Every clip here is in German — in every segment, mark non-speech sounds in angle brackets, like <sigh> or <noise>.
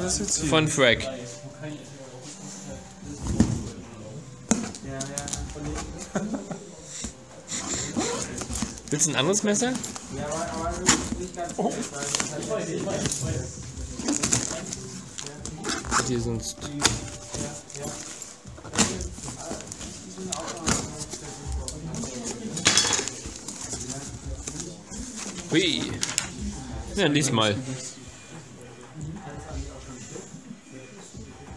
wir das jetzt hier? Von Frack. <laughs> Willst du ein anderes Messer? Hat hier sonst. Hui. Ja, diesmal.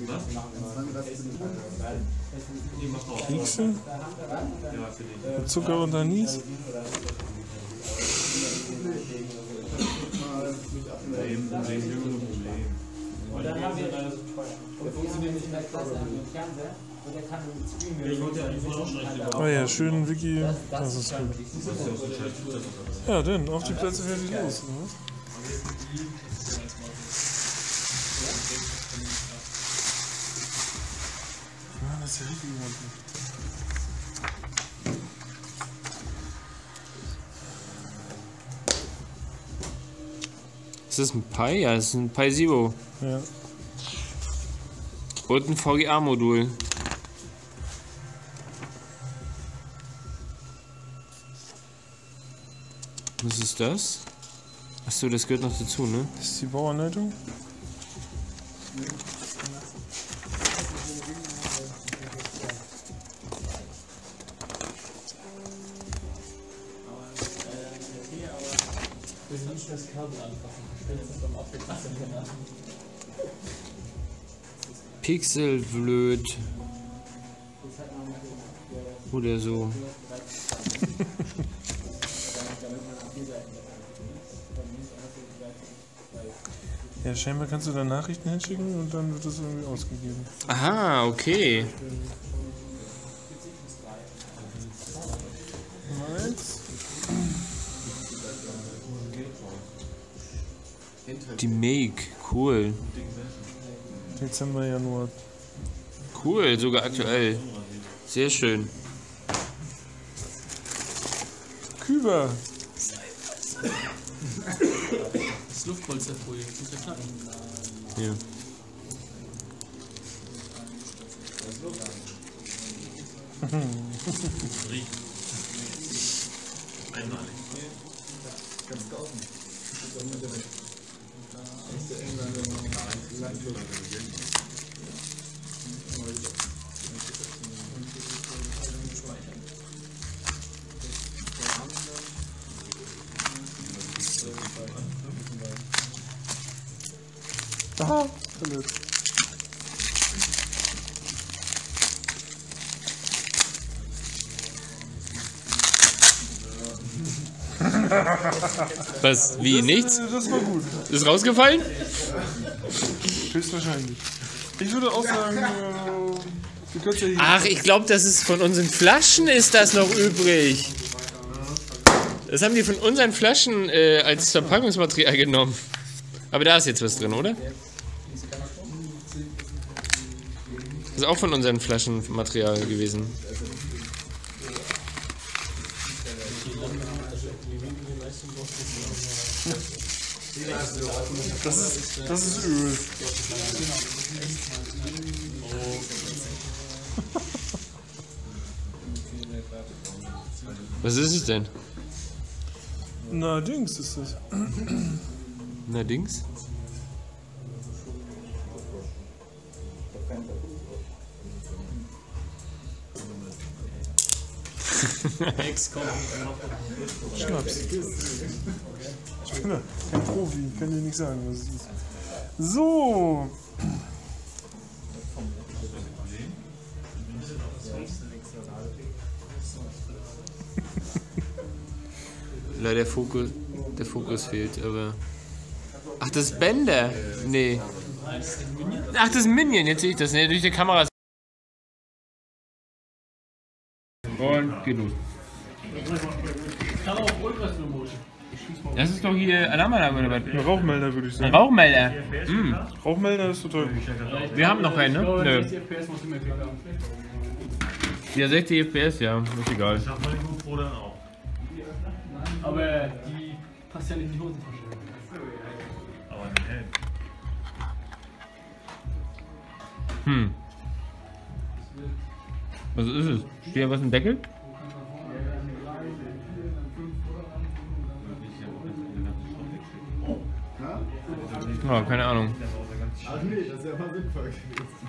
dann Kekse? Mit Zucker und Anis? Oh ja, schön, Vicky. Das ist gut. Ja, dann, auf die Plätze fertig los. oder ist ja richtig gut. Ist das ein Pi? Ja, das ist ein Pi Zero. Ja. Und ein VGA-Modul. Was ist das? Achso, das gehört noch dazu, ne? Das ist die Bauanleitung. Pixelblöd. Oder so. Ja, scheinbar kannst du da Nachrichten hinschicken und dann wird das irgendwie ausgegeben. Aha, okay. Eins. Die Make, cool. Dezember, Januar. Cool, sogar aktuell. Sehr schön. Küber. Das Luftpolsterfolie, das muss ja knacken. Ja. Aha, Philipp. Was? Wie? Nichts? Das war gut. Ist rausgefallen? Höchstwahrscheinlich. Ich würde auch sagen, äh, ja hier. Ach, ich glaube, das ist von unseren Flaschen ist das noch übrig. Das haben die von unseren Flaschen äh, als Verpackungsmaterial genommen. Aber da ist jetzt was drin, oder? Das ist auch von unseren Flaschenmaterial gewesen. Das ist, das ist Öl. <laughs> Was ist es denn? Na, Dings ist das. Na Dings? Schnaps. Ich bin kein Profi, ich kann dir nicht sagen, was es ist. So. Leider der Fokus, der Fokus fehlt, aber. Ach, das ist Bender. Nee. Ach, das ist Minion, jetzt sehe ich das. Nee, durch die Kamera. Und geht los. Kann auch Ultra Slow Motion. Das ist doch hier Alarmanlage oder was? Ein Rauchmelder würde ich Ein sagen. Rauchmelder. Hm. Rauchmelder ist total gut. Wir haben noch keinen, glaube, ne? 60 FPS muss immer Glück haben. Ja, 60 FPS, ja. Ist egal. Ich hab meine GoPro dann auch. Aber die passt ja nicht in die Hosentasche. Aber den Helm. Hm. Was ist es? Steht da was im Deckel? Ja, keine Ahnung. Ach nee, das ist ja mal sinnvoll gewesen.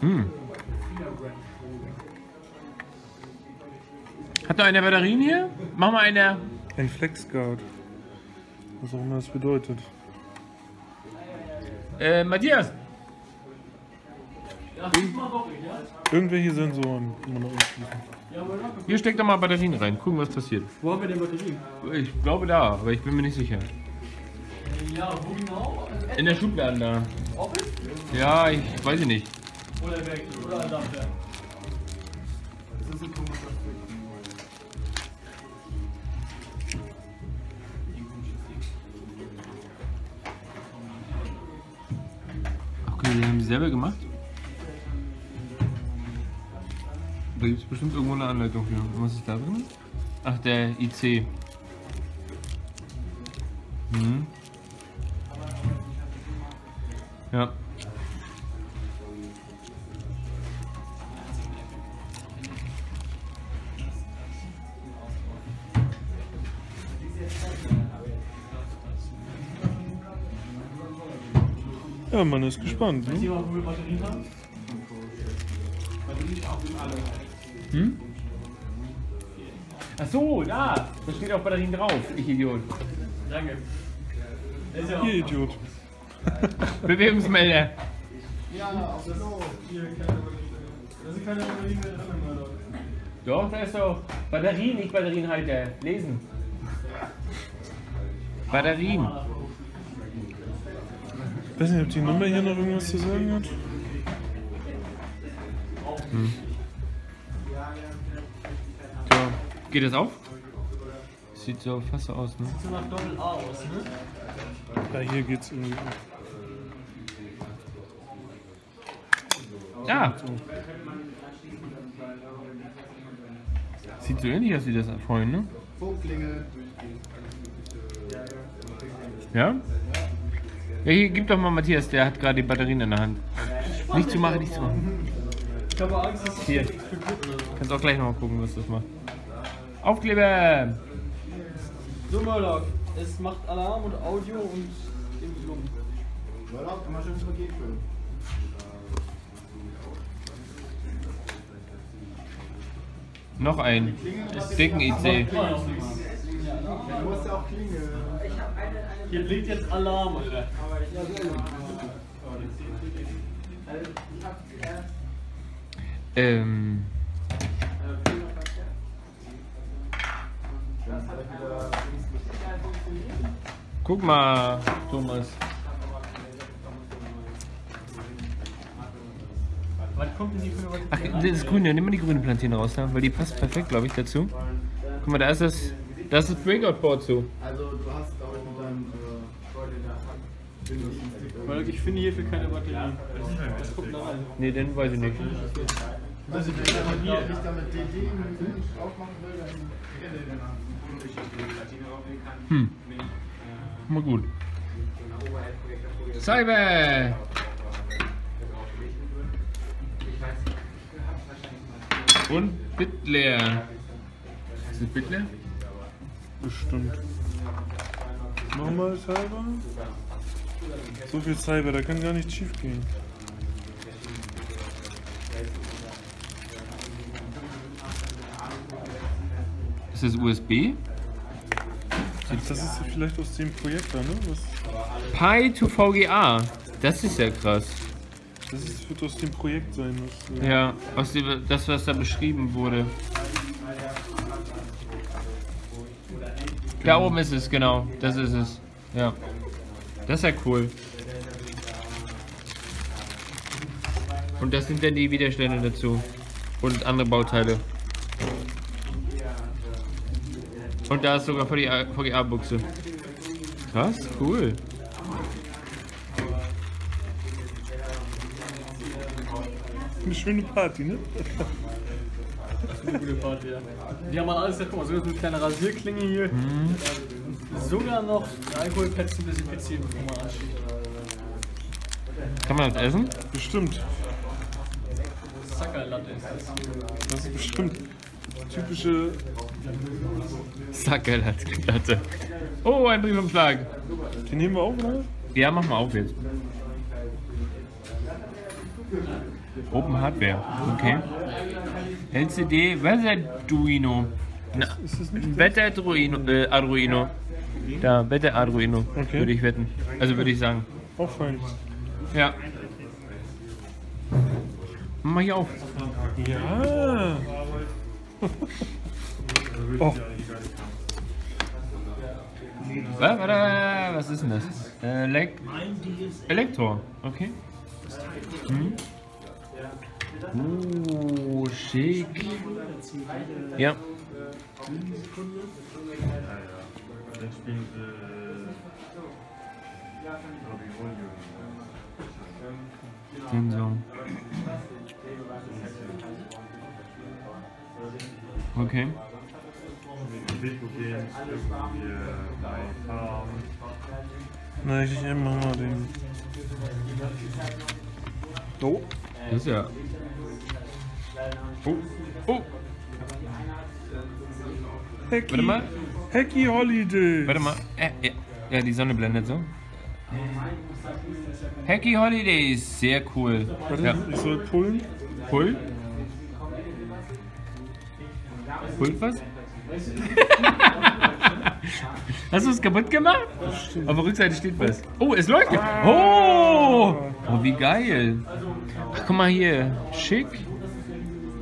Hm. Hat noch einer Batterien hier? Mach mal eine. Ein Flexguard. Was auch immer das bedeutet. Äh, Matthias. Irgendwelche Sensoren man da anschließen. Hier steckt doch mal Batterien rein. Gucken, was passiert. Wo haben wir denn Batterien? Ich glaube da, aber ich bin mir nicht sicher. Ja, wo genau? In der Schublade da. Ja, ich weiß ich nicht. Oder weg, oder Adapter. Okay, die haben sie selber gemacht. Da gibt es bestimmt irgendwo eine Anleitung für. Und Was ist da drin? Ach, der IC. Hm. Ja. Ja, man ist gespannt. Ne? Hm? Ach so, da. Da steht auch Batterien drauf. Ich Idiot. Danke. Ist ja auch Ihr Idiot. <laughs> Bewegungsmelder. Das sind keine Batterien mehr drin, oder? Doch, da ist doch Batterien, nicht Batterienhalter. Lesen. Batterien. Ich weiß nicht, ob die Nummer hier noch irgendwas zu sagen hat. Tja, geht das auf? Sieht so fast so aus, ne? So nach Doppel A aus, ne? Ja, hier geht's irgendwie. Ah! Sieht so ähnlich aus wie das vorhin, ne? Ja? Ja, hier, gib doch mal Matthias, der hat gerade die Batterien in der Hand. Nicht zu machen, nicht zu machen. Ich habe Angst, dass Hier. Kannst auch gleich noch mal gucken, was das macht. Aufkleber! So, Murloc, es macht Alarm und Audio und rum. Voilà, kann man schon übergehen können. Noch ein dicken IC. Du musst ja auch klingeln. Hier blinkt jetzt Alarm, Alter. Ähm. Guck mal, Thomas. Ach, das Grüne, nimm mal die grüne Plantine raus, da, weil die passt perfekt, glaube ich, dazu. Guck mal, da ist das, da ist das Breakout-Board zu. Also du hast, glaube ich, mit deinem äh, Murloc, ich finde hierfür keine Batterien. Was kommt da rein? Nee, den weiß ich nicht. Also wenn ich damit, ich damit DD aufmachen will, dann Hm. Mal gut. Cyber! Und Bitleer. Ist das Bitleer? Bestimmt. Nochmal Cyber? So viel Cyber, da kann gar nichts schief gehen. Ist das USB? Das ist vielleicht aus dem Projekt da, ne? Was, Pi to VGA. Das ist ja krass. das ist, wird aus dem Projekt sein. Was, äh, Ja, aus dem, das, was da beschrieben wurde. Da oben ist es, genau. Das ist es. Ja. Das ist ja cool. Und das sind dann die Widerstände dazu. Und andere Bauteile. Und da ist sogar VGA-Buchse. Krass, cool. Eine schöne Party, ne? Eine gute Party, ja. Die haben alles, ja, guck mal, so eine kleine Rasierklinge hier. Mhm. Sogar noch Alkoholpads zum Desinfizieren, bevor man anschiebt. Kann man das essen? Bestimmt. Sackerlatte ist das. Das ist bestimmt typische. Sackerlatte. Oh, ein Briefumschlag. Den nehmen wir auch, oder? Ja, mach mal auf jetzt. Open Hardware, okay. LCD nicht? Wetter-Arduino. Äh, Arduino. Da, Wetter-Arduino, Okay. würde ich wetten. Also würde ich sagen. Auch fein. Ja. Mach hier auf. Ja. <laughs> oh, Was, ist denn das? Elek Elektro, okay. Hm. Oh, schick. Ja. Sensor. Okay. Video Games, irgendwie bei Farm. na, ich nehme mal den. Oh, Das ist ja. Oh, oh, Hacky. warte mal. Hacky Holiday. Warte mal. Äh, ja. ja, die Sonne blendet so. Hacky Holidays, sehr cool. Warte, Ja. ich soll pullen. Pull? Pullt was? Hast du es kaputt gemacht? Auf der Rückseite steht was. Oh, es leuchtet. Oh! Oh, wie geil. Ach, guck mal hier. Schick.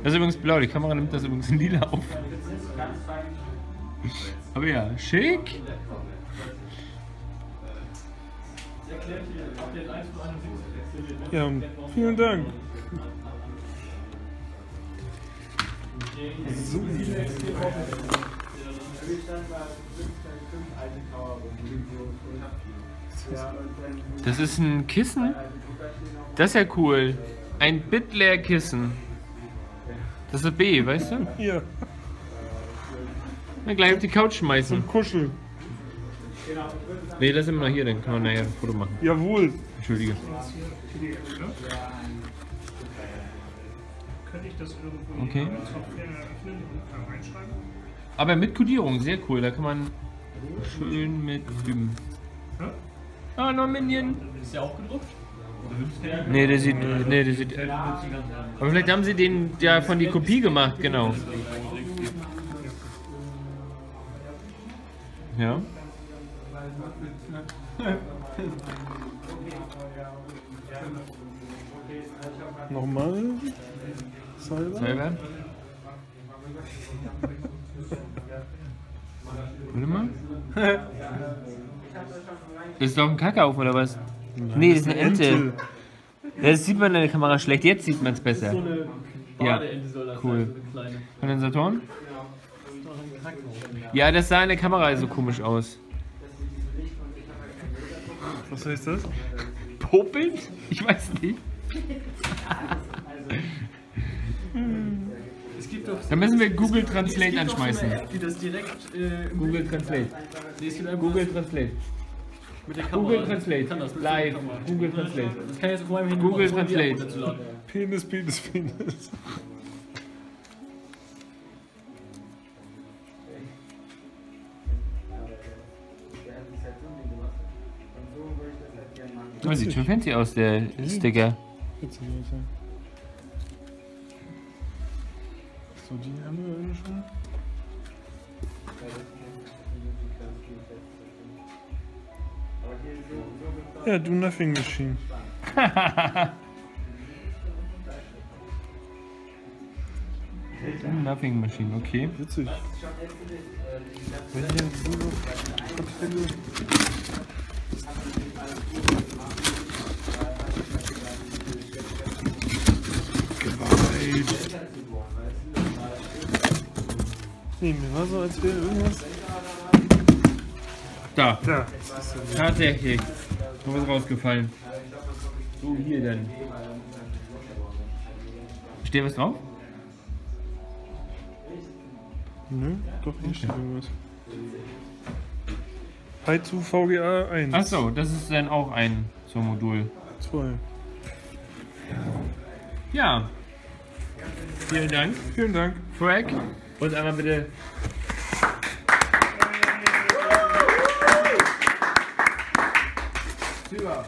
Das ist übrigens blau. Die Kamera nimmt das übrigens in lila auf. Aber ja, schick. Ja, vielen Dank. Das ist ein Kissen. Das ist ja cool. Ein Bitleer-Kissen. Das ist B, weißt du? <laughs> Hier, Dann gleich auf die Couch schmeißen. Kuschel. Nee, das ist immer noch hier, dann kann man nachher ein Foto machen. Jawohl. Entschuldige. Könnte ich das irgendwo Okay. Software öffnen und da reinschreiben? Aber mit Kodierung, sehr cool. Da kann man schön mit üben. Ah, noch ein Minion. Ist der auch gedruckt? Nee, der sieht. Nee, der sieht. Aber vielleicht haben sie den ja von die Kopie gemacht, genau. Ja. Nochmal. Salbe. Selber. Warte mal. <laughs> Das ist doch ein Kackauf oder was? Nee, das ist eine Ente. Ja, Das sieht man in der Kamera schlecht. Jetzt sieht man es besser. So eine Ja, Badeente soll das cool. sein, so eine kleine. Kondensatoren? Ja, das sah in der Kamera so komisch aus. Was heißt das? Popeln? Ich weiß nicht. <laughs> <laughs> Es gibt doch Da müssen wir Google Translate anschmeißen. eine App, die das direkt äh, Google Translate. Nee, Google Translate. mit der Kamera. Google Translate. Kann das mit Live. Google Translate. Das kann ich jetzt auf meinem Handy Google Translate. Penis, Penis, Penis. Oh, sieht schon fancy aus, der Sticker. Witzig, So, die haben wir alle schon. Ja, Do Nothing Machine. <laughs> Nothing Machine, okay. Witzig. Wenn hier so Kartelle. Nee, mir war so, als wäre irgendwas. Da, Da. tatsächlich. Noch was rausgefallen. So, hier dann. Steht was drauf? Nö, doch hier steht irgendwas. Haizu VGA 1. Achso, das ist dann auch ein so Modul. 2. Ja. Vielen Dank, Vielen Dank. Frank. Und einmal bitte. Super.